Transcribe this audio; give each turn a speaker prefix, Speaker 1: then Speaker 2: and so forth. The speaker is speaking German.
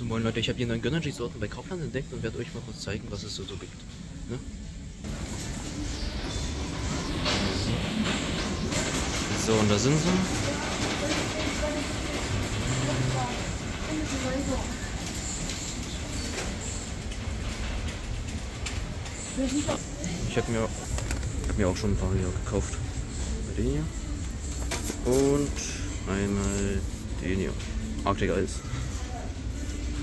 Speaker 1: So moin Leute, ich habe hier einen Gönnergy-Sorten bei Kaufland entdeckt und werde euch mal kurz zeigen, was es so, so gibt. Ne? So, und da sind sie. Ich habe mir, hab mir auch schon ein paar hier gekauft. Den hier. Und einmal den hier. Ah, Arctic Ice.